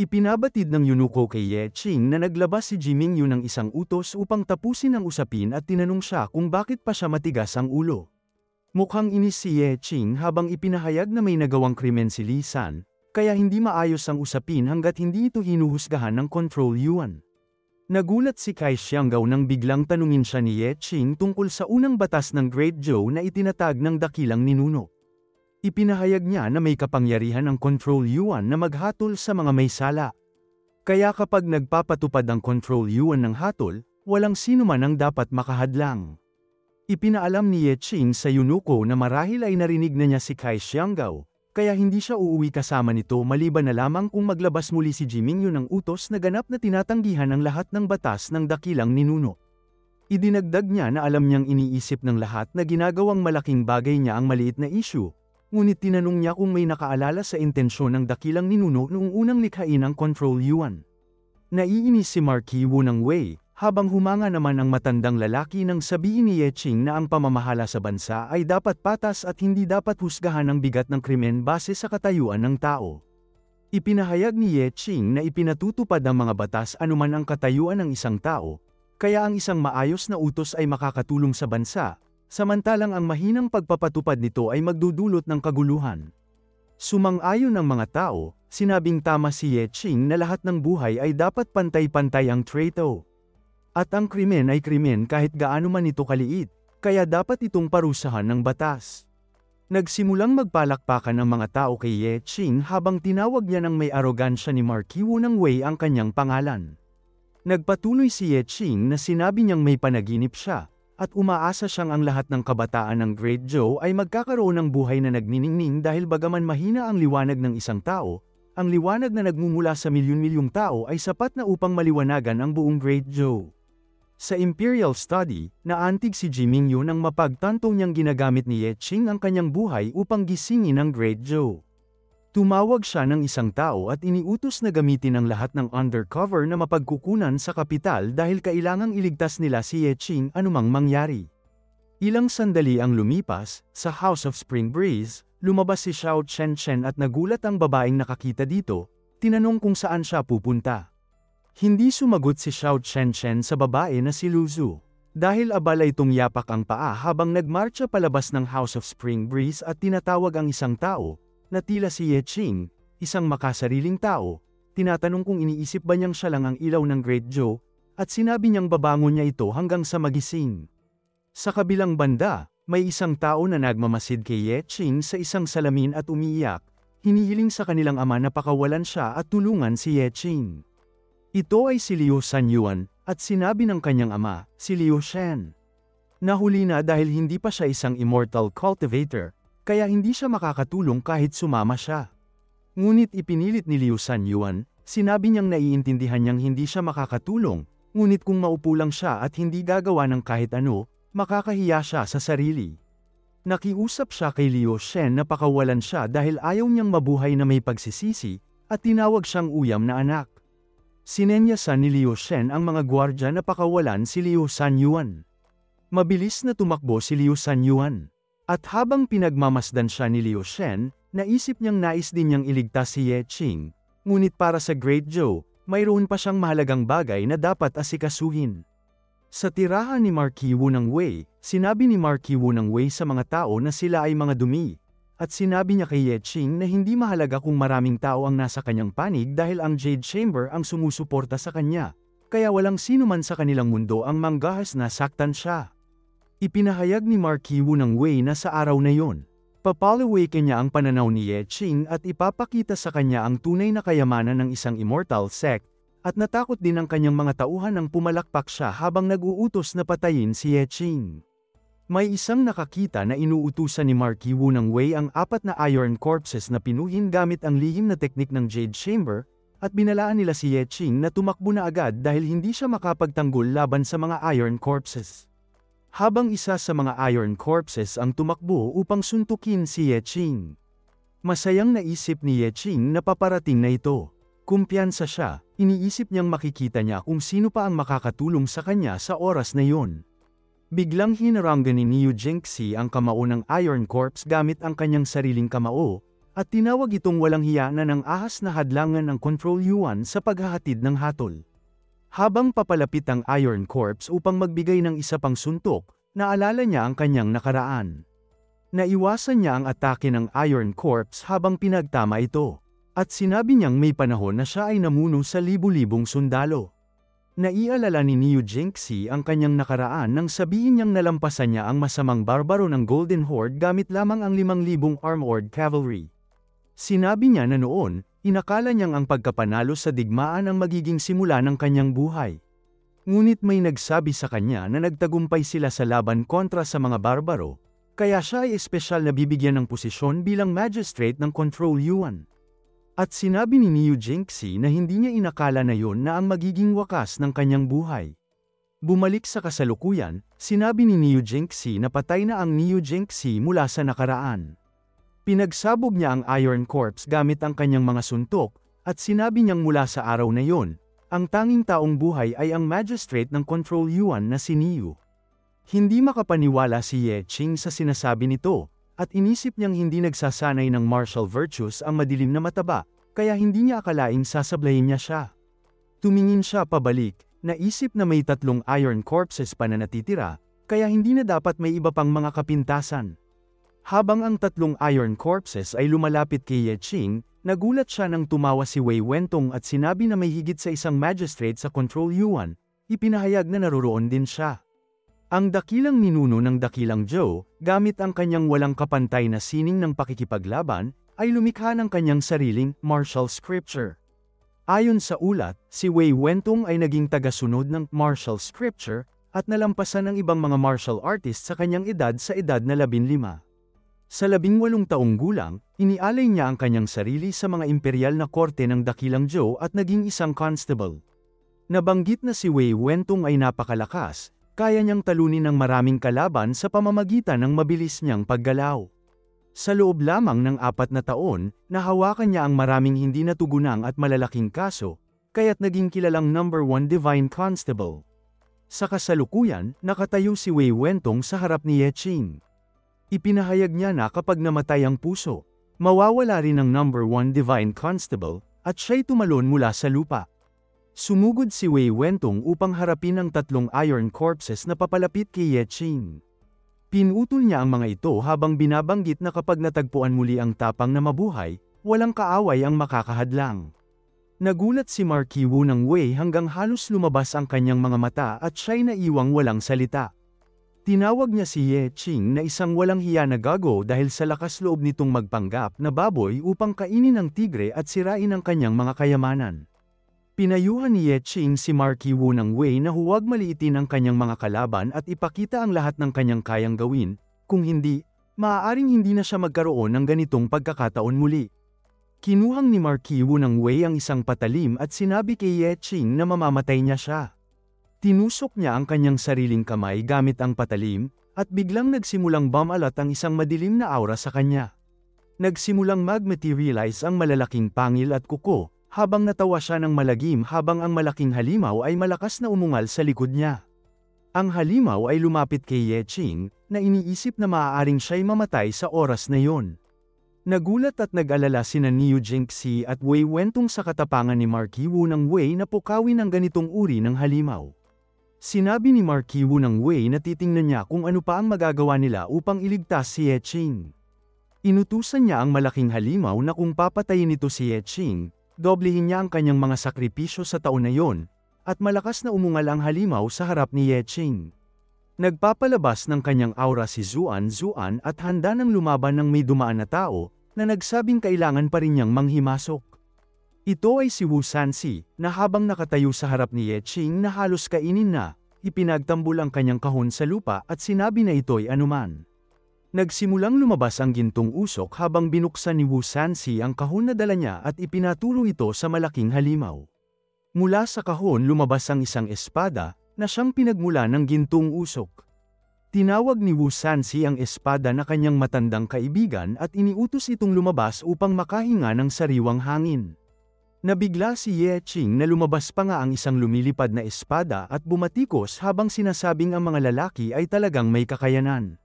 Ipinabatid ng Yunuko kay Ye Ching na naglabas si Jiming Yu ng isang utos upang tapusin ang usapin at tinanong siya kung bakit pa siya matigas ang ulo. Mukhang inis si Ye Ching habang ipinahayag na may nagawang krimen si Li San, kaya hindi maayos ang usapin hanggat hindi ito hinuhusgahan ng Control Yuan. Nagulat si Kai Xianggao nang biglang tanungin siya ni Ye Ching tungkol sa unang batas ng Great Zhou na itinatag ng dakilang ninuno. Ipinahayag niya na may kapangyarihan ang Control Yuan na maghatol sa mga may sala. Kaya kapag nagpapatupad ang Control Yuan ng hatol, walang sino man ang dapat makahadlang. Ipinaalam ni Ye Qing sa Yunuko na marahil ay narinig na niya si Kai Xianggao, kaya hindi siya uuwi kasama nito maliban na lamang kung maglabas muli si Jimingyu ng utos na ganap na tinatanggihan ang lahat ng batas ng dakilang ninuno. Idinagdag niya na alam niyang iniisip ng lahat na ginagawang malaking bagay niya ang maliit na issue, Ngunit tinanong niya kung may nakaalala sa intensyon ng dakilang ninuno noong unang likhain ang Control Yuan. Naiinis si Marquis Wu ng Wei, habang humanga naman ang matandang lalaki nang sabihin ni Ye Qing na ang pamamahala sa bansa ay dapat patas at hindi dapat husgahan ng bigat ng krimen base sa katayuan ng tao. Ipinahayag ni Ye Qing na ipinatutupad ang mga batas anuman ang katayuan ng isang tao, kaya ang isang maayos na utos ay makakatulong sa bansa, Samantalang ang mahinang pagpapatupad nito ay magdudulot ng kaguluhan. Sumang-ayon ng mga tao, sinabing tama si Ye Qing na lahat ng buhay ay dapat pantay-pantay ang trato. At ang krimen ay krimen kahit gaano man ito kaliit, kaya dapat itong parusahan ng batas. Nagsimulang magpalakpakan ng mga tao kay Ye Qing habang tinawag niya ng may arogansya ni Marquis Wu ng Wei ang kanyang pangalan. Nagpatuloy si Ye Qing na sinabi niyang may panaginip siya, at umaasa siyang ang lahat ng kabataan ng Great Joe ay magkakaroon ng buhay na nagniningning dahil bagaman mahina ang liwanag ng isang tao, ang liwanag na nagmumula sa milyon-milyong tao ay sapat na upang maliwanagan ang buong Great Joe. Sa Imperial Study, naantig si Jiming Yu nang mapagtanto niyang ginagamit ni Ye Qing ang kanyang buhay upang gisingin ang Great Joe. Tumawag siya ng isang tao at iniutos na gamitin ang lahat ng undercover na mapagkukunan sa kapital dahil kailangang iligtas nila si Ye Qing anumang mangyari. Ilang sandali ang lumipas, sa House of Spring Breeze, lumabas si Xiao Chen Chen at nagulat ang babaeng nakakita dito, tinanong kung saan siya pupunta. Hindi sumagot si Xiao Chen Chen sa babae na si Lu Zhu. Dahil abala itong yapak ang paa habang nagmarcha palabas ng House of Spring Breeze at tinatawag ang isang tao, na tila si Ye Qing, isang makasariling tao, tinatanong kung iniisip ba niyang siya lang ang ilaw ng Great Joe, at sinabi niyang babangon niya ito hanggang sa magising. Sa kabilang banda, may isang tao na nagmamasid kay Ye Qing sa isang salamin at umiiyak, hinihiling sa kanilang ama na pakawalan siya at tulungan si Ye Qing. Ito ay si Liu Sanyuan, at sinabi ng kanyang ama, si Liu Shen. Nahuli na dahil hindi pa siya isang immortal cultivator, kaya hindi siya makakatulong kahit sumama siya. Ngunit ipinilit ni Liu San Yuan, sinabi niyang naiintindihan niyang hindi siya makakatulong, ngunit kung maupo lang siya at hindi gagawa ng kahit ano, makakahiya siya sa sarili. Nakiusap siya kay Liu Shen na pakawalan siya dahil ayaw niyang mabuhay na may pagsisisi, at tinawag siyang uyam na anak. Sinenyasan ni Liu Shen ang mga gwardya na pakawalan si Liu San Yuan. Mabilis na tumakbo si Liu San Yuan. At habang pinagmamasdan siya ni Liu Shen, naisip niyang nais din niyang iligtas si Ye Qing. Ngunit para sa Great Zhou, mayroon pa siyang mahalagang bagay na dapat asikasuhin. Sa tirahan ni Marquis Wu ng Wei, sinabi ni Marquis Wu ng Wei sa mga tao na sila ay mga dumi. At sinabi niya kay Ye Qing na hindi mahalaga kung maraming tao ang nasa kanyang panig dahil ang Jade Chamber ang sumusuporta sa kanya. Kaya walang sino man sa kanilang mundo ang manggahas na saktan siya. Ipinahayag ni Marquis Wu ng Wei na sa araw na yon. Papalawaken niya ang pananaw ni Ye Qing at ipapakita sa kanya ang tunay na kayamanan ng isang immortal sect, at natakot din ang kanyang mga tauhan nang pumalakpak siya habang nag-uutos na patayin si Ye Qing. May isang nakakita na inuutusan ni Marquis Wu ng Wei ang apat na iron corpses na pinuhin gamit ang lihim na teknik ng Jade Chamber, at binalaan nila si Ye Qing na tumakbo na agad dahil hindi siya makapagtanggol laban sa mga iron corpses. Habang isa sa mga Iron Corpses ang tumakbo upang suntukin si Ye Qing. Masayang naisip ni Ye Qing na paparating na ito. Kumpiyansa siya, iniisip niyang makikita niya kung sino pa ang makakatulong sa kanya sa oras na yon. Biglang hinaranggan ni Niu Jingxi ang kamao ng Iron Corpse gamit ang kanyang sariling kamao, at tinawag itong walang hiya na ng ahas na hadlangan ng Control Yuan sa paghahatid ng hatol. Habang papalapit ang Iron Corps upang magbigay ng isa pang suntok, naalala niya ang kanyang nakaraan. Naiwasan niya ang atake ng Iron Corps habang pinagtama ito. At sinabi niyang may panahon na siya ay namuno sa libu-libong sundalo. Naialala ni Niu Jinxi ang kanyang nakaraan nang sabihin niyang nalampasan niya ang masamang barbaro ng Golden Horde gamit lamang ang 5,000 armored cavalry. Sinabi niya na noon, inakala niyang ang pagkapanalo sa digmaan ang magiging simula ng kanyang buhay. Ngunit may nagsabi sa kanya na nagtagumpay sila sa laban kontra sa mga barbaro, kaya siya ay espesyal na bibigyan ng posisyon bilang magistrate ng Control Yuan. At sinabi ni Niu Jinxi na hindi niya inakala na yon na ang magiging wakas ng kanyang buhay. Bumalik sa kasalukuyan, sinabi ni Niu Jinxi na patay na ang Niu Jinxi mula sa nakaraan. Pinagsabog niya ang Iron Corps gamit ang kanyang mga suntok, at sinabi niyang mula sa araw na yon, ang tanging taong buhay ay ang magistrate ng Control Yuan na si Niu. Hindi makapaniwala si Ye Qing sa sinasabi nito, at inisip niyang hindi nagsasanay ng martial virtues ang madilim na mataba, kaya hindi niya akalaing sasablayin niya siya. Tumingin siya pabalik, naisip na may tatlong iron corpses pa na natitira, kaya hindi na dapat may iba pang mga kapintasan. Habang ang tatlong iron corpses ay lumalapit kay Ye Qing, nagulat siya nang tumawa si Wei Wentong at sinabi na may higit sa isang magistrate sa Control Yuan, ipinahayag na naroroon din siya. Ang dakilang ninuno ng dakilang Joe, gamit ang kanyang walang kapantay na sining ng pakikipaglaban, ay lumikha ng kanyang sariling martial scripture. Ayon sa ulat, si Wei Wentong ay naging tagasunod ng martial scripture at nalampasan ng ibang mga martial artist sa kanyang edad sa edad na 15. Sa labing walong taong gulang, inialay niya ang kanyang sarili sa mga imperial na korte ng dakilang Joe at naging isang constable. Nabanggit na si Wei Wentong ay napakalakas, kaya niyang talunin ng maraming kalaban sa pamamagitan ng mabilis niyang paggalaw. Sa loob lamang ng apat na taon, nahawakan niya ang maraming hindi natugunang at malalaking kaso, kaya't naging kilalang number one divine constable. Sa kasalukuyan, nakatayo si Wei Wentong sa harap ni Ye Qing. Ipinahayag niya na kapag namatay ang puso, mawawala rin ang number one divine constable, at siya'y tumalon mula sa lupa. Sumugod si Wei Wentong upang harapin ang tatlong iron corpses na papalapit kay Ye Qing. Pinutol niya ang mga ito habang binabanggit na kapag natagpuan muli ang tapang na mabuhay, walang kaaway ang makakahadlang. Nagulat si Marquis Wu ng Wei hanggang halos lumabas ang kanyang mga mata at siya'y naiwang walang salita. Tinawag niya si Ye Qing na isang walang hiya na gago dahil sa lakas loob nitong magpanggap na baboy upang kainin ang tigre at sirain ang kanyang mga kayamanan. Pinayuhan ni Ye Qing si Marquis Wu ng Wei na huwag maliitin ang kanyang mga kalaban at ipakita ang lahat ng kanyang kayang gawin, kung hindi, maaaring hindi na siya magkaroon ng ganitong pagkakataon muli. Kinuhang ni Marquis Wu ng Wei ang isang patalim at sinabi kay Ye Qing na mamamatay niya siya. Tinusok niya ang kanyang sariling kamay gamit ang patalim, at biglang nagsimulang bumalat ang isang madilim na aura sa kanya. Nagsimulang mag-materialize ang malalaking pangil at kuko, habang natawa siya ng malagim habang ang malaking halimaw ay malakas na umungal sa likod niya. Ang halimaw ay lumapit kay Ye Qing, na iniisip na maaaring siya'y mamatay sa oras na yon. Nagulat at nag-alala sina Niu Jingxi at Wei Wentong sa katapangan ni Marquis Wu ng Wei na pukawin ang ganitong uri ng halimaw. Sinabi ni Marquis Wu ng Wei na titingnan niya kung ano pa ang magagawa nila upang iligtas si Ye Qing. Inutusan niya ang malaking halimaw na kung papatayin ito si Ye Qing, doblehin niya ang kanyang mga sakripisyo sa taon na yon, at malakas na umungal ang halimaw sa harap ni Ye Qing. Nagpapalabas ng kanyang aura si Zuan Zuan at handa ng lumaban ng may dumaan na tao, na nagsabing kailangan pa rin niyang manghimasok. Ito ay si Wu Sansi, na habang nakatayo sa harap ni Ye Qing na halos kainin na, ipinagtambol ang kanyang kahon sa lupa at sinabi na ito'y anuman. Nagsimulang lumabas ang gintong usok habang binuksan ni Wu Sansi ang kahon na dala niya at ipinatulong ito sa malaking halimaw. Mula sa kahon lumabas ang isang espada, na siyang pinagmula ng gintong usok. Tinawag ni Wu Sansi ang espada na kanyang matandang kaibigan at iniutos itong lumabas upang makahinga ng sariwang hangin. Nabigla si Ye Qing na lumabas pa nga ang isang lumilipad na espada at bumatikos habang sinasabing ang mga lalaki ay talagang may kakayanan.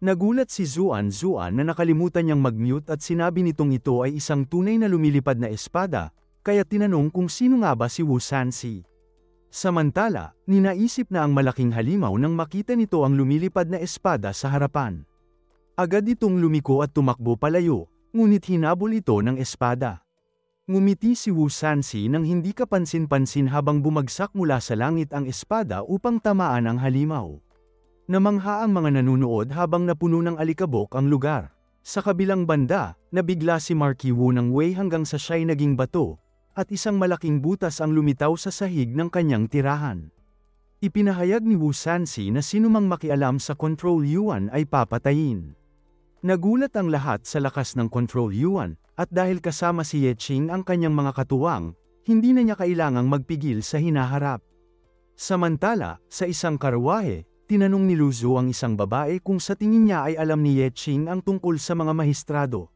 Nagulat si Zuan Zuan na nakalimutan niyang mag-mute at sinabi nitong ito ay isang tunay na lumilipad na espada, kaya tinanong kung sino nga ba si Wu Sansi. Samantala, ninaisip na ang malaking halimaw nang makita nito ang lumilipad na espada sa harapan. Agad itong lumiko at tumakbo palayo, ngunit hinabol ito ng espada. Ngumiti si Wu Sansi nang hindi kapansin-pansin habang bumagsak mula sa langit ang espada upang tamaan ang halimaw. Namangha ang mga nanunood habang napuno ng alikabok ang lugar. Sa kabilang banda, nabigla si Marky Wu ng Wei hanggang sa siya'y naging bato, at isang malaking butas ang lumitaw sa sahig ng kanyang tirahan. Ipinahayag ni Wu Sansi na sinumang makialam sa Control Yuan ay papatayin. Nagulat ang lahat sa lakas ng Control Yuan, at dahil kasama si Ye Qing ang kanyang mga katuwang, hindi na niya kailangang magpigil sa hinaharap. Samantala, sa isang karwahe, Tinanong ni Luzu ang isang babae kung sa tingin niya ay alam ni Ye Qing ang tungkol sa mga mahistrado.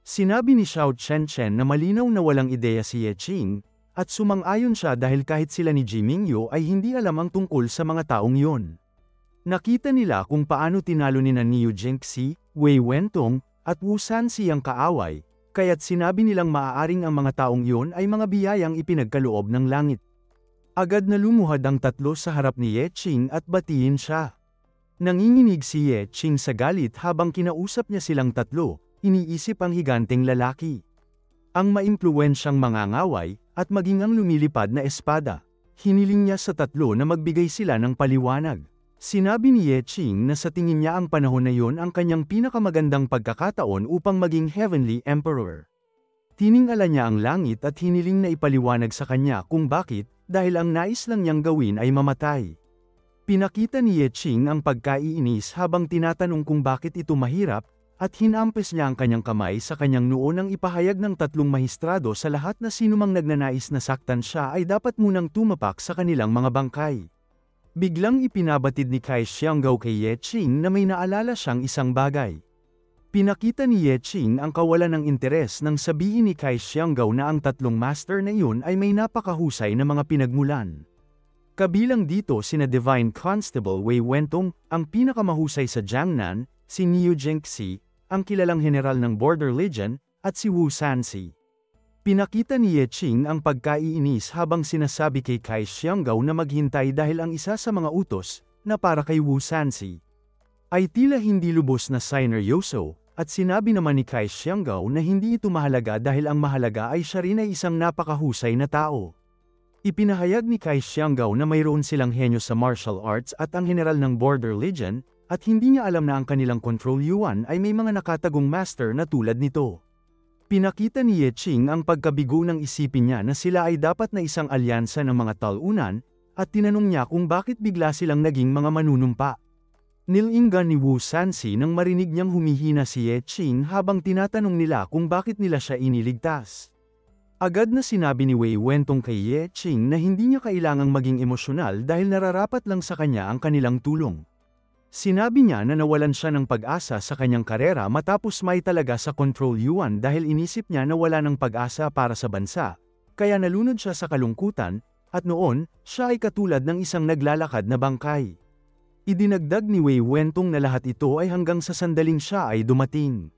Sinabi ni Xiao Chen Chen na malinaw na walang ideya si Ye Qing, at sumang-ayon siya dahil kahit sila ni Ji Mingyo ay hindi alam ang tungkol sa mga taong yon. Nakita nila kung paano tinalo ni Niu Jingxi, Wei Wentong, at Wu Sanxi ang kaaway, kaya't sinabi nilang maaaring ang mga taong yon ay mga biyayang ipinagkaloob ng langit. Agad na lumuhad ang tatlo sa harap ni Ye Qing at batiin siya. Nanginginig si Ye Qing sa galit habang kinausap niya silang tatlo, iniisip ang higanteng lalaki. Ang maimpluwensyang mangangaway, at maging ang lumilipad na espada. Hiniling niya sa tatlo na magbigay sila ng paliwanag. Sinabi ni Ye Qing na sa tingin niya ang panahon na yon ang kanyang pinakamagandang pagkakataon upang maging Heavenly Emperor. Tiningala niya ang langit at hiniling na ipaliwanag sa kanya kung bakit, dahil ang nais lang niyang gawin ay mamatay. Pinakita ni Ye Qing ang pagkaiinis habang tinatanong kung bakit ito mahirap, at hinampes niya ang kanyang kamay sa kanyang noo nang ipahayag ng tatlong mahistrado sa lahat na sinumang nagnanais na saktan siya ay dapat munang tumapak sa kanilang mga bangkay. Biglang ipinabatid ni Kai Xianggao kay Ye Qing na may naalala siyang isang bagay. Pinakita ni Ye Qing ang kawalan ng interes nang sabihin ni Kai Xianggao na ang tatlong master na iyon ay may napakahusay na mga pinagmulan. Kabilang dito sina Divine Constable Wei Wentong, ang pinakamahusay sa Jiangnan, si Niu Jingxi, ang kilalang general ng Border Legion, at si Wu Sanxi. Pinakita ni Ye Qing ang pagkaiinis habang sinasabi kay Kai Xianggao na maghintay dahil ang isa sa mga utos, na para kay Wu Sanxi, ay tila hindi lubos na sineryoso, at sinabi naman ni Kai Xianggao na hindi ito mahalaga dahil ang mahalaga ay siya rin ay isang napakahusay na tao. Ipinahayag ni Kai Xianggao na mayroon silang henyo sa martial arts at ang general ng Border Legion, at hindi niya alam na ang kanilang control yuan ay may mga nakatagong master na tulad nito. Pinakita ni Ye Qing ang pagkabigo ng isipin niya na sila ay dapat na isang alyansa ng mga talunan, at tinanong niya kung bakit bigla silang naging mga manunumpa. Nilinggan ni Wu Sanxi nang marinig niyang humihina si Ye Qing habang tinatanong nila kung bakit nila siya iniligtas. Agad na sinabi ni Wei Wentong kay Ye Qing na hindi niya kailangang maging emosyonal dahil nararapat lang sa kanya ang kanilang tulong. Sinabi niya na nawalan siya ng pag-asa sa kanyang karera matapos may talaga sa Control Yuan dahil inisip niya na wala ng pag-asa para sa bansa, kaya nalunod siya sa kalungkutan, at noon, siya ay katulad ng isang naglalakad na bangkay. Idinagdag ni Wei Wentong na lahat ito ay hanggang sa sandaling siya ay dumating.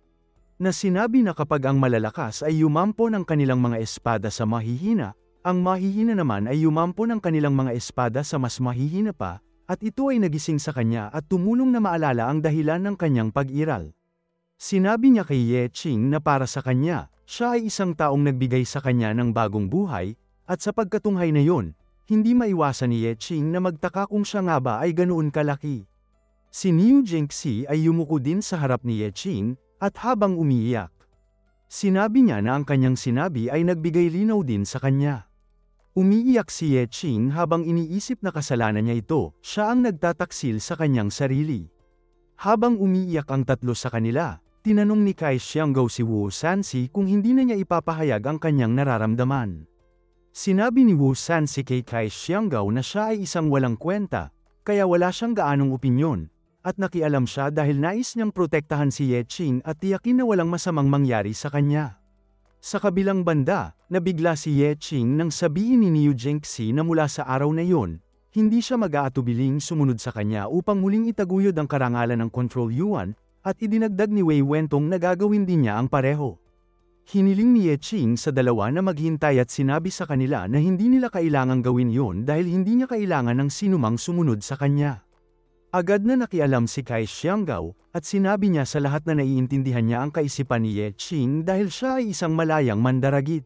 Na sinabi na kapag ang malalakas ay yumampo ng kanilang mga espada sa mahihina, ang mahihina naman ay yumampo ng kanilang mga espada sa mas mahihina pa, at ito ay nagising sa kanya at tumulong na maalala ang dahilan ng kanyang pag-iral. Sinabi niya kay Ye Qing na para sa kanya, siya ay isang taong nagbigay sa kanya ng bagong buhay, at sa pagkatunghay na yon, hindi maiwasan ni Ye Qing na magtaka kung siya nga ba ay ganoon kalaki. Si Niu Jingxi ay yumuko din sa harap ni Ye Qing, at habang umiiyak. Sinabi niya na ang kanyang sinabi ay nagbigay linaw din sa kanya. Umiiyak si Ye Qing habang iniisip na kasalanan niya ito, siya ang nagtataksil sa kanyang sarili. Habang umiiyak ang tatlo sa kanila, tinanong ni Kai Xianggao si Wu Sanxi kung hindi na niya ipapahayag ang kanyang nararamdaman. Sinabi ni Wu San si kay Kai Xianggao na siya ay isang walang kwenta, kaya wala siyang gaanong opinyon, at nakialam siya dahil nais niyang protektahan si Ye Qing at tiyakin na walang masamang mangyari sa kanya. Sa kabilang banda, nabigla si Ye Qing nang sabihin ni Niu Jingxi na mula sa araw na yon, hindi siya mag-aatubiling sumunod sa kanya upang muling itaguyod ang karangalan ng Control Yuan, at idinagdag ni Wei Wentong na gagawin din niya ang pareho. Hiniling ni Ye Ching sa dalawa na maghintay at sinabi sa kanila na hindi nila kailangang gawin yon dahil hindi niya kailangan ng sinumang sumunod sa kanya. Agad na nakialam si Kai Xianggao, at sinabi niya sa lahat na naiintindihan niya ang kaisipan ni Ye Ching dahil siya ay isang malayang mandaragit.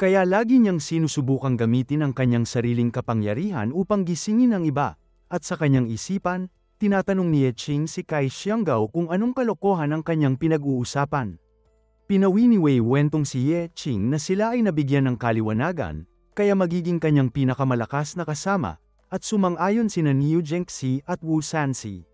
Kaya lagi niyang sinusubukang gamitin ang kanyang sariling kapangyarihan upang gisingin ang iba, at sa kanyang isipan, tinatanong ni Ye Ching si Kai Xianggao kung anong kalokohan ang kanyang pinag-uusapan. Pinawi ni Wei Wentong si Ye Ching na sila ay nabigyan ng kaliwanagan, kaya magiging kanyang pinakamalakas na kasama, at sumang-ayon sina Niu Zhengxi at Wu Sanxi.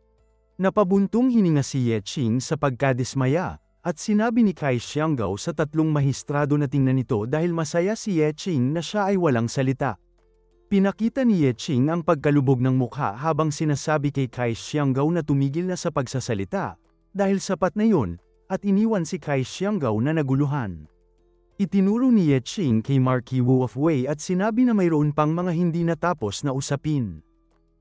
Napabuntong hininga si Ye Ching sa pagkadismaya, at sinabi ni Kai Xianggao sa tatlong mahistrado na tingnan nito dahil masaya si Ye Ching na siya ay walang salita. Pinakita ni Ye Ching ang pagkalubog ng mukha habang sinasabi kay Kai Xianggao na tumigil na sa pagsasalita, dahil sapat na yun, at iniwan si Kai Xianggao na naguluhan. Itinuro ni Ye Ching kay Marquis Wu of Wei at sinabi na mayroon pang mga hindi natapos na usapin.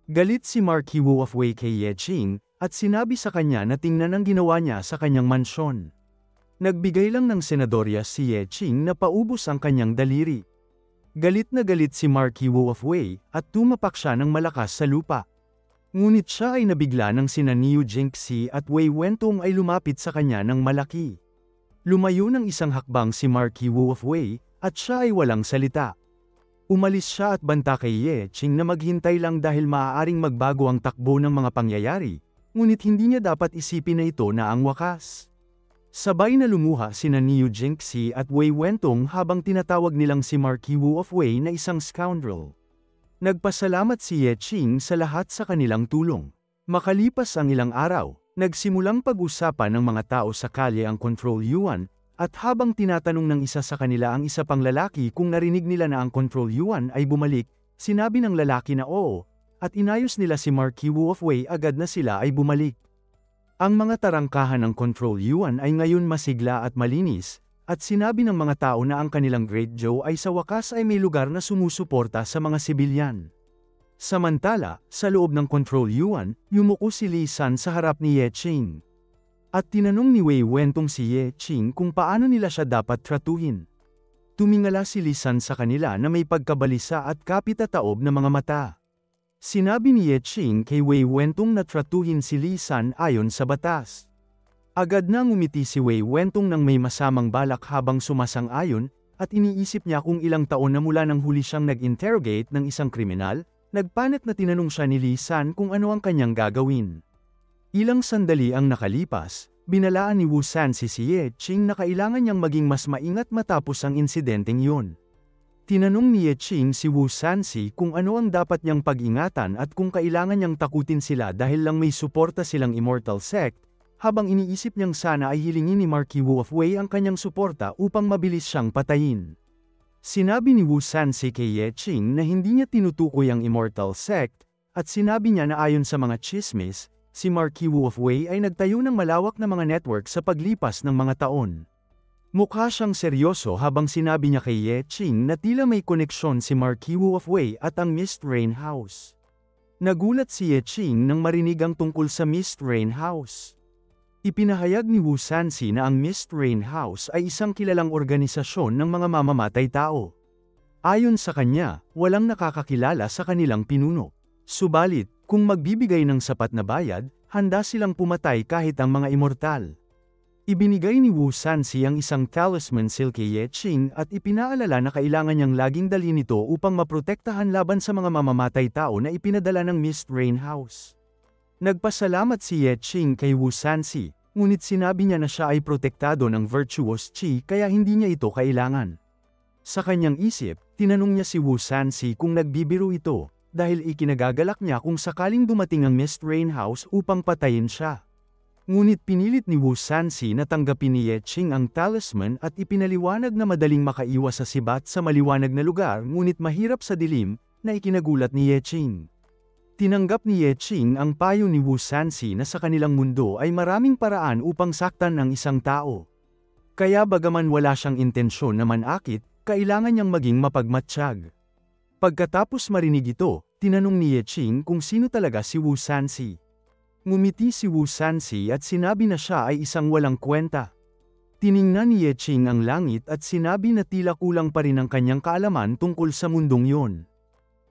Galit si Marquis Wu of Wei kay Ye Ching, at sinabi sa kanya na tingnan ang ginawa niya sa kanyang mansyon. Nagbigay lang ng senadorya si Ye Ching na paubos ang kanyang daliri. Galit na galit si Marquis Wu of Wei, at tumapak siya ng malakas sa lupa. Ngunit siya ay nabigla nang sina Niu Jingxi at Wei Wentong ay lumapit sa kanya ng malaki. Lumayo ng isang hakbang si Marquis Wu of Wei, at siya ay walang salita. Umalis siya at banta kay Ye Ching na maghintay lang dahil maaaring magbago ang takbo ng mga pangyayari, ngunit hindi niya dapat isipin na ito na ang wakas. Sabay na lumuha sina Niu Jingxi at Wei Wentong habang tinatawag nilang si Marquis Wu of Wei na isang scoundrel. Nagpasalamat si Ye Ching sa lahat sa kanilang tulong. Makalipas ang ilang araw, nagsimulang pag-usapan ng mga tao sa kalye ang Control Yuan, at habang tinatanong ng isa sa kanila ang isa pang lalaki kung narinig nila na ang Control Yuan ay bumalik, sinabi ng lalaki na oo, at inayos nila si Marquis Wu of Wei agad na sila ay bumalik. Ang mga tarangkahan ng Control Yuan ay ngayon masigla at malinis, at sinabi ng mga tao na ang kanilang Great Joe ay sa wakas ay may lugar na sumusuporta sa mga sibilyan. Samantala, sa loob ng Control Yuan, yumuko si Li San sa harap ni Ye Ching. At tinanong ni Wei Wentong si Ye Ching kung paano nila siya dapat tratuhin. Tumingala si Li San sa kanila na may pagkabalisa at kapitataob na mga mata. Sinabi ni Ye Ching kay Wei Wentong na tratuhin si Li San ayon sa batas. Agad na ngumiti si Wei Wentong ng may masamang balak habang sumasang-ayon, at iniisip niya kung ilang taon na mula nang huli siyang nag-interrogate ng isang kriminal, nagpanet na tinanong siya ni Li San kung ano ang kanyang gagawin. Ilang sandali ang nakalipas, binalaan ni Wu San si Ye Ching na kailangan niyang maging mas maingat matapos ang insidenteng yun. Tinanong ni Ye Ching si Wu Sansi kung ano ang dapat niyang pag-ingatan at kung kailangan niyang takutin sila dahil lang may suporta silang immortal sect, habang iniisip niyang sana ay hilingin ni Marquis Wu of Wei ang kanyang suporta upang mabilis siyang patayin. Sinabi ni Wu Sansi kay Ye Ching na hindi niya tinutukoy ang Immortal Sect, at sinabi niya na ayon sa mga chismis, si Marquis Wu of Wei ay nagtayo ng malawak na mga network sa paglipas ng mga taon. Mukha siyang seryoso habang sinabi niya kay Ye Ching na tila may koneksyon si Marquis Wu of Wei at ang Mist Rain House. Nagulat si Ye Ching nang marinig ang tungkol sa Mist Rain House. Ipinahayag ni Wu Sansi na ang Mist Rain House ay isang kilalang organisasyon ng mga mamamatay tao. Ayon sa kanya, walang nakakakilala sa kanilang pinuno. Subalit, kung magbibigay ng sapat na bayad, handa silang pumatay kahit ang mga immortal. Ibinigay ni Wu Sansi ang isang talisman sil kay at ipinaalala na kailangan niyang laging dalhin ito upang maprotektahan laban sa mga mamamatay tao na ipinadala ng Mist Rain House. Nagpasalamat si Ye Ching kay Wu Sansi, ngunit sinabi niya na siya ay protektado ng virtuous chi kaya hindi niya ito kailangan. Sa kanyang isip, tinanong niya si Wu Sansi kung nagbibiro ito, dahil ikinagagalak niya kung sakaling dumating ang Mist Rain House upang patayin siya. Ngunit pinilit ni Wu Sansi na tanggapin ni Ye Ching ang talisman at ipinaliwanag na madaling makaiwas sa sibat sa maliwanag na lugar ngunit mahirap sa dilim, na ikinagulat ni Ye Ching. Tinanggap ni Ye Ching ang payo ni Wu Sansi na sa kanilang mundo ay maraming paraan upang saktan ang isang tao. Kaya bagaman wala siyang intensyon na manakit, kailangan niyang maging mapagmatsyag. Pagkatapos marinig ito, Tinanong ni Ye Qing kung sino talaga si Wu Sansi. Ngumiti si Wu Sansi at sinabi na siya ay isang walang kwenta. Tiningnan ni Ye Qing ang langit at sinabi na tila kulang pa rin ang kanyang kaalaman tungkol sa mundong yon.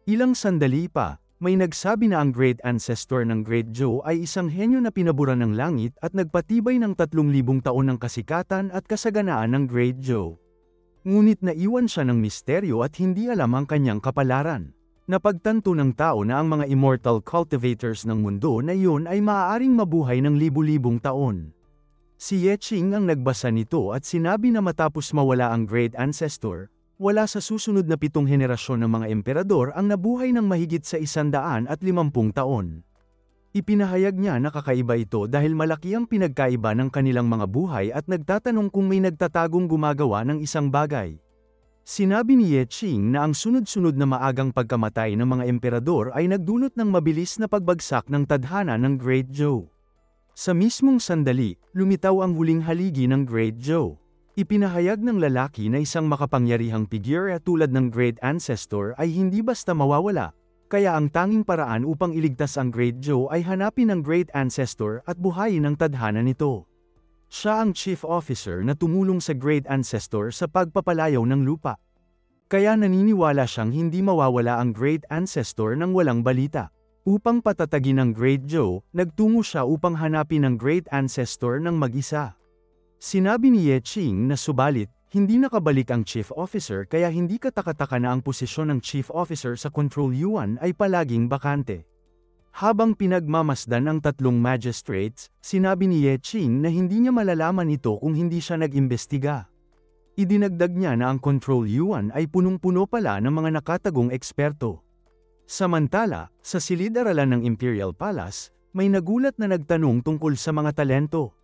Ilang sandali pa, may nagsabi na ang great ancestor ng Great Joe ay isang henyo na pinabura ng langit at nagpatibay ng 3,000 taon ng kasikatan at kasaganaan ng Great Joe. Ngunit naiwan siya ng misteryo at hindi alam ang kanyang kapalaran. Napagtanto ng tao na ang mga immortal cultivators ng mundo na iyon ay maaaring mabuhay ng libu-libong taon. Si Ye Qing ang nagbasa nito at sinabi na matapos mawala ang Great Ancestor, wala sa susunod na pitong henerasyon ng mga emperador ang nabuhay ng mahigit sa isandaan at limampung taon. Ipinahayag niya na kakaiba ito dahil malaki ang pinagkaiba ng kanilang mga buhay at nagtatanong kung may nagtatagong gumagawa ng isang bagay. Sinabi ni Ye Qing na ang sunod-sunod na maagang pagkamatay ng mga emperador ay nagdulot ng mabilis na pagbagsak ng tadhana ng Great Joe. Sa mismong sandali, lumitaw ang huling haligi ng Great Joe. Ipinahayag ng lalaki na isang makapangyarihang figure tulad ng Great Ancestor ay hindi basta mawawala, kaya ang tanging paraan upang iligtas ang Great Joe ay hanapin ang Great Ancestor at buhayin ang tadhana nito. Siya ang chief officer na tumulong sa Great Ancestor sa pagpapalayaw ng lupa. Kaya naniniwala siyang hindi mawawala ang Great Ancestor ng walang balita. Upang patatagin ang Great Joe, nagtungo siya upang hanapin ang Great Ancestor ng mag-isa. Sinabi ni Ye Qing na subalit, hindi nakabalik ang chief officer kaya hindi katakataka na ang posisyon ng chief officer sa Control Yuan ay palaging bakante. Habang pinagmamasdan ang tatlong magistrates, sinabi ni Ye Qing na hindi niya malalaman ito kung hindi siya nag-imbestiga. Idinagdag niya na ang Control Yuan ay punong-puno pala ng mga nakatagong eksperto. Samantala, sa silid-aralan ng Imperial Palace, may nagulat na nagtanong tungkol sa mga talento.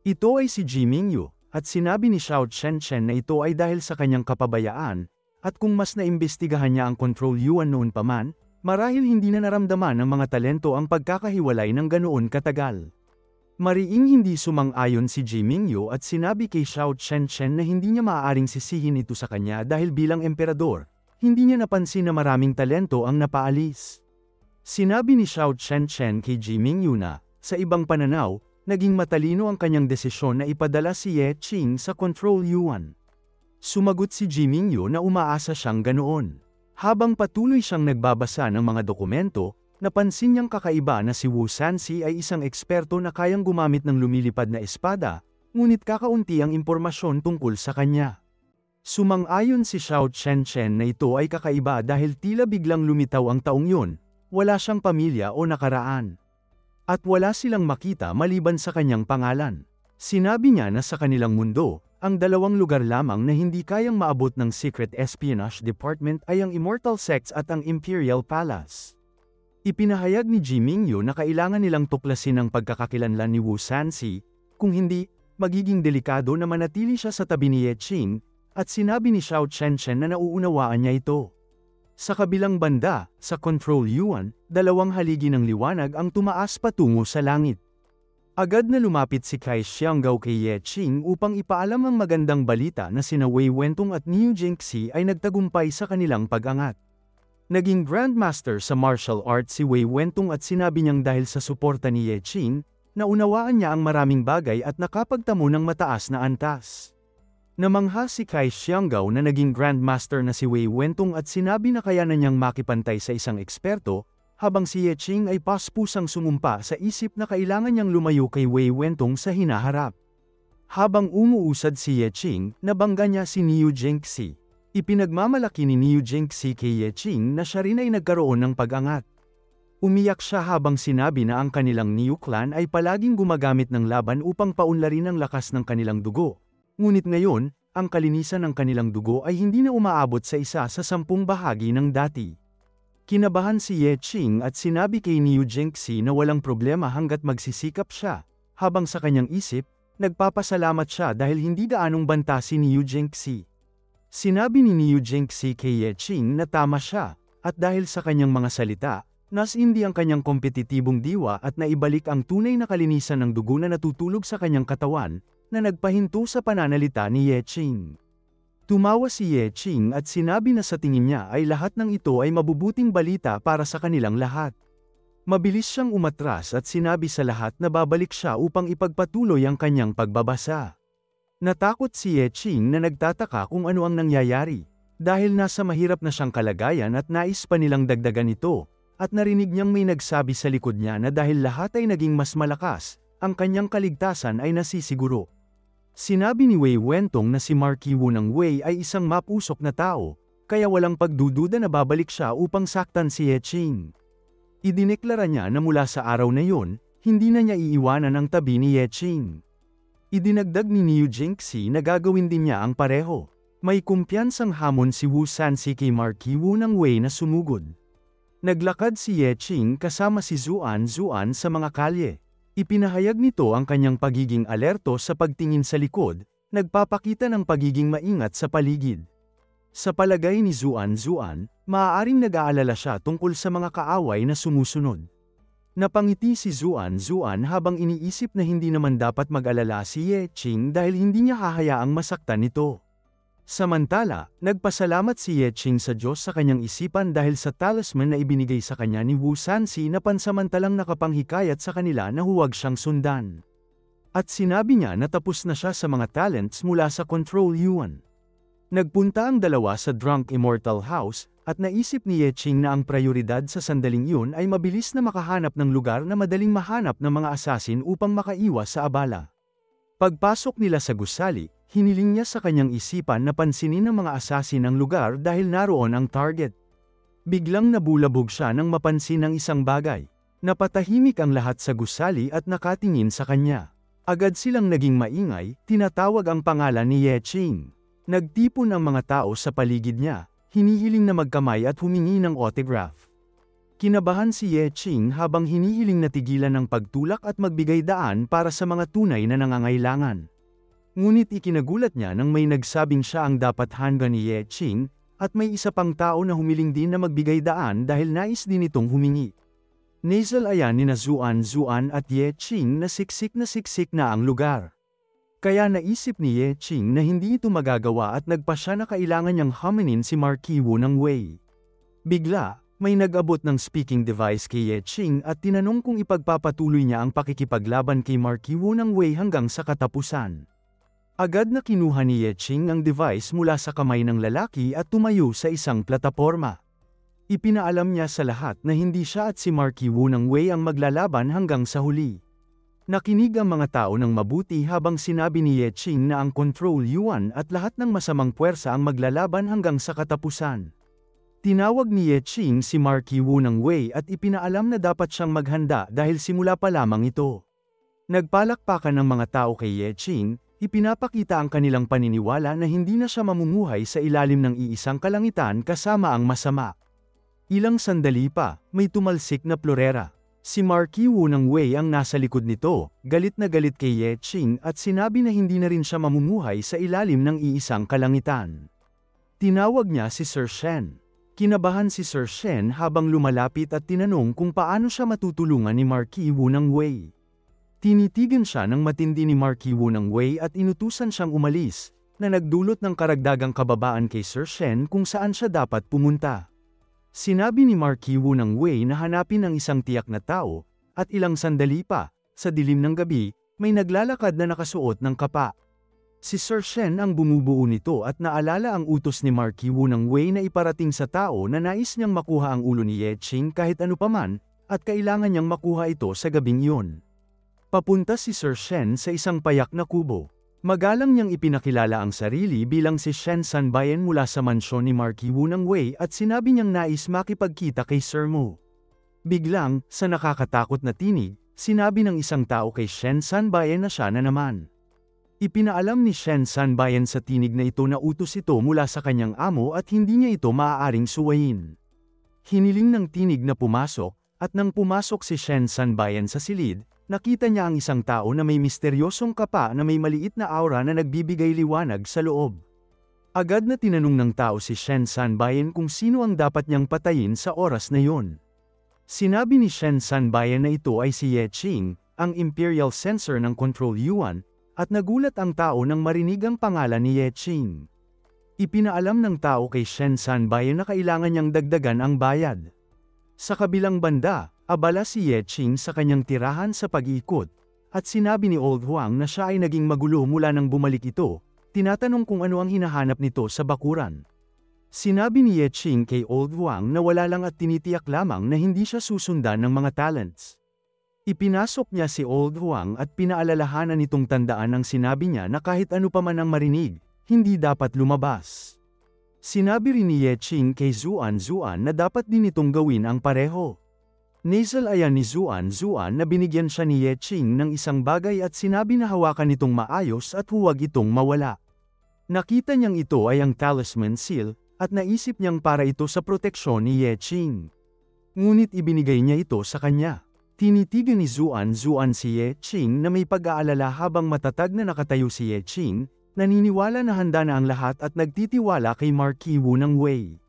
Ito ay si Ji Mingyu, at sinabi ni Xiao Chen na ito ay dahil sa kanyang kapabayaan, at kung mas naimbestigahan niya ang Control Yuan noon pa man, marahil hindi na naramdaman ng mga talento ang pagkakahiwalay ng ganoon katagal. Mariing hindi sumang-ayon si Ji Mingyu at sinabi kay Xiao Chen na hindi niya maaaring sisihin ito sa kanya dahil bilang emperador, hindi niya napansin na maraming talento ang napaalis. Sinabi ni Xiao Chen kay Ji Mingyu na, sa ibang pananaw, naging matalino ang kanyang desisyon na ipadala si Ye Qing sa Control Yuan. Sumagot si Ji Mingyu na umaasa siyang ganoon. Habang patuloy siyang nagbabasa ng mga dokumento, napansin niyang kakaiba na si Wu Sansi ay isang eksperto na kayang gumamit ng lumilipad na espada, ngunit kakaunti ang impormasyon tungkol sa kanya. Sumang-ayon si Xiao Chen Chen na ito ay kakaiba dahil tila biglang lumitaw ang taong yun, wala siyang pamilya o nakaraan. At wala silang makita maliban sa kanyang pangalan. Sinabi niya na sa kanilang mundo, ang dalawang lugar lamang na hindi kayang maabot ng Secret Espionage Department ay ang Immortal Sects at ang Imperial Palace. Ipinahayag ni Ji Mingyu na kailangan nilang tuklasin ang pagkakakilanlan ni Wu Sansi, kung hindi, magiging delikado na manatili siya sa tabi ni Ye Qing, at sinabi ni Xiao Chen Chen na nauunawaan niya ito. Sa kabilang banda, sa Control Yuan, dalawang haligi ng liwanag ang tumaas patungo sa langit. Agad na lumapit si Kai Xianggao kay Ye Qing upang ipaalam ang magandang balita na sina Wei Wentong at Niu Jingxi ay nagtagumpay sa kanilang pag-angat. Naging Grandmaster sa martial arts si Wei Wentong at sinabi niyang dahil sa suporta ni Ye Qing, naunawaan niya ang maraming bagay at nakapagtamo ng mataas na antas. Namangha si Kai Xianggao na naging Grandmaster na si Wei Wentong at sinabi na kaya na niyang makipantay sa isang eksperto, habang si Ye Qing ay paspusang sumumpa sa isip na kailangan niyang lumayo kay Wei Wentong sa hinaharap. Habang umuusad si Ye Qing, nabangga niya si Niu Jingxi. Ipinagmamalaki ni Niu Jingxi kay Ye Qing na siya rin ay nagkaroon ng pag-angat. Umiyak siya habang sinabi na ang kanilang Niu clan ay palaging gumagamit ng laban upang paunlarin ang lakas ng kanilang dugo, Ngunit ngayon, ang kalinisan ng kanilang dugo ay hindi na umaabot sa isa sa sampung bahagi ng dati. Kinabahan si Ye Qing at sinabi kay Niu Jingxi na walang problema hanggat magsisikap siya, habang sa kanyang isip, nagpapasalamat siya dahil hindi gaanong banta si Niu Jingxi. Sinabi ni Niu Jingxi kay Ye Qing na tama siya, at dahil sa kanyang mga salita, nas hindi ang kanyang kompetitibong diwa at naibalik ang tunay na kalinisan ng dugo na natutulog sa kanyang katawan, na nagpahinto sa pananalita ni Ye Qing. Tumawa si Ye Ching at sinabi na sa tingin niya ay lahat ng ito ay mabubuting balita para sa kanilang lahat. Mabilis siyang umatras at sinabi sa lahat na babalik siya upang ipagpatuloy ang kanyang pagbabasa. Natakot si Ye Ching na nagtataka kung ano ang nangyayari. Dahil nasa mahirap na siyang kalagayan at nais pa nilang dagdagan ito, at narinig niyang may nagsabi sa likod niya na dahil lahat ay naging mas malakas, ang kanyang kaligtasan ay nasisiguro. Sinabi ni Wei Wentong na si Marky Wu ng Wei ay isang mapusok na tao, kaya walang pagdududa na babalik siya upang saktan si Ye Ching. Idineklara niya na mula sa araw na yon, hindi na niya iiwanan ang tabi ni Ye Ching. Idinagdag ni Niu Jingxi na gagawin din niya ang pareho. May kumpiyansang hamon si Wu Sansi kay Marky Wu ng Wei na sumugod. Naglakad si Ye Ching kasama si Zuan Zuan sa mga kalye. Ipinahayag nito ang kanyang pagiging alerto sa pagtingin sa likod, nagpapakita ng pagiging maingat sa paligid. Sa palagay ni Zuan Zuan, maaaring nag-aalala siya tungkol sa mga kaaway na sumusunod. Napangiti si Zuan Zuan habang iniisip na hindi naman dapat mag-alala si Ye Ching dahil hindi niya hahayaang masaktan nito. Samantala, nagpasalamat si Ye Ching sa Diyos sa kanyang isipan dahil sa talisman na ibinigay sa kanya ni Wu Sansi na pansamantalang nakapanghikayat sa kanila na huwag siyang sundan. At sinabi niya na tapos na siya sa mga talents mula sa Control Yuan. Nagpunta ang dalawa sa Drunk Immortal House, at naisip ni Ye Ching na ang prioridad sa sandaling yun ay mabilis na makahanap ng lugar na madaling mahanap ng mga asasin upang makaiwas sa abala. Pagpasok nila sa gusali, Hiniling niya sa kanyang isipan na pansinin ng mga asasin ang lugar dahil naroon ang target. Biglang nabulabog siya nang mapansin ang isang bagay. Napatahimik ang lahat sa gusali at nakatingin sa kanya. Agad silang naging maingay, tinatawag ang pangalan ni Ye Ching. Nagtipon ang mga tao sa paligid niya, hinihiling na magkamay at humingi ng autograph. Kinabahan si Ye Ching habang hinihiling na tigilan ng pagtulak at magbigay daan para sa mga tunay na nangangailangan. Ngunit ikinagulat niya nang may nagsabing siya ang dapat hanga ni Ye Ching, at may isa pang tao na humiling din na magbigay daan dahil nais din itong humingi. Nasal ayan ni na Zuan Zuan at Ye Ching na siksik na siksik na ang lugar. Kaya naisip ni Ye Ching na hindi ito magagawa at nagpa siya na kailangan niyang haminin si Marky Wu ng Wei. Bigla, may nag-abot ng speaking device kay Ye Ching at tinanong kung ipagpapatuloy niya ang pakikipaglaban kay Marky Wu ng Wei hanggang sa katapusan. Agad na kinuha ni Yeching ang device mula sa kamay ng lalaki at tumayo sa isang plataporma. Ipinaalam niya sa lahat na hindi siya at si Marky Wu ng Wei ang maglalaban hanggang sa huli. Nakinig ang mga tao ng mabuti habang sinabi ni Yeching na ang Control Yuan at lahat ng masamang puwersa ang maglalaban hanggang sa katapusan. Tinawag ni Yeching si Marky Wu ng Wei at ipinaalam na dapat siyang maghanda dahil simula pa lamang ito. Nagpalakpakan ng mga tao kay Yeching, Ipinapakita ang kanilang paniniwala na hindi na siya mamumuhay sa ilalim ng iisang kalangitan kasama ang masama. Ilang sandali pa, may tumalsik na plorera. Si Marky Wu ng Wei ang nasa likod nito, galit na galit kay Ye Ching at sinabi na hindi na rin siya mamumuhay sa ilalim ng iisang kalangitan. Tinawag niya si Sir Shen. Kinabahan si Sir Shen habang lumalapit at tinanong kung paano siya matutulungan ni Marky Wu ng Wei. Tinitigan siya ng matindi ni Marky Wu ng Wei at inutusan siyang umalis, na nagdulot ng karagdagang kababaan kay Sir Shen kung saan siya dapat pumunta. Sinabi ni Marky Wu ng Wei na hanapin ang isang tiyak na tao, at ilang sandali pa, sa dilim ng gabi, may naglalakad na nakasuot ng kapa. Si Sir Shen ang bumubuo nito at naalala ang utos ni Marky Wu ng Wei na iparating sa tao na nais niyang makuha ang ulo ni Ye Ching kahit anupaman, at kailangan niyang makuha ito sa gabing iyon. Papunta si Sir Shen sa isang payak na kubo. Magalang niyang ipinakilala ang sarili bilang si Shen Sanbayan mula sa mansyon ni Marky Wu ng Wei at sinabi niyang nais makipagkita kay Sir Mu. Biglang, sa nakakatakot na tinig, sinabi ng isang tao kay Shen Sanbayan na siya na naman. Ipinaalam ni Shen Sanbayan sa tinig na ito na utos ito mula sa kanyang amo at hindi niya ito maaaring suwayin. Hiniling ng tinig na pumasok, at nang pumasok si Shen Sanbayan sa silid, Nakita niya ang isang tao na may misteryosong kapa na may maliit na aura na nagbibigay liwanag sa loob. Agad na tinanong ng tao si Shen Sanbayan kung sino ang dapat niyang patayin sa oras na yon. Sinabi ni Shen Sanbayan na ito ay si Ye Ching, ang Imperial Censor ng Control Yuan, at nagulat ang tao nang marinig ang pangalan ni Ye Ching. Ipinaalam ng tao kay Shen Sanbay na kailangan niyang dagdagan ang bayad. Sa kabilang banda, abala si Ye Qing sa kanyang tirahan sa pag-iikot, at sinabi ni Old Huang na siya ay naging magulo mula nang bumalik ito, tinatanong kung ano ang hinahanap nito sa bakuran. Sinabi ni Ye Qing kay Old Huang na wala lang at tinitiyak lamang na hindi siya susundan ng mga talents. Ipinasok niya si Old Huang at pinaalalahanan nitong tandaan ang sinabi niya na kahit ano pa man ang marinig, hindi dapat lumabas. Sinabi rin ni Ye Qing kay Zuan Zuan na dapat din itong gawin ang pareho. Nasal ayan ni Zuan Zuan na binigyan siya ni Ye Qing ng isang bagay at sinabi na hawakan itong maayos at huwag itong mawala. Nakita niyang ito ay ang talisman seal, at naisip niyang para ito sa proteksyon ni Ye Qing. Ngunit ibinigay niya ito sa kanya. Tinitigan ni Zuan Zuan si Ye Qing na may pag-aalala habang matatag na nakatayo si Ye Qing, naniniwala na handa na ang lahat at nagtitiwala kay Marquis Wu ng Wei.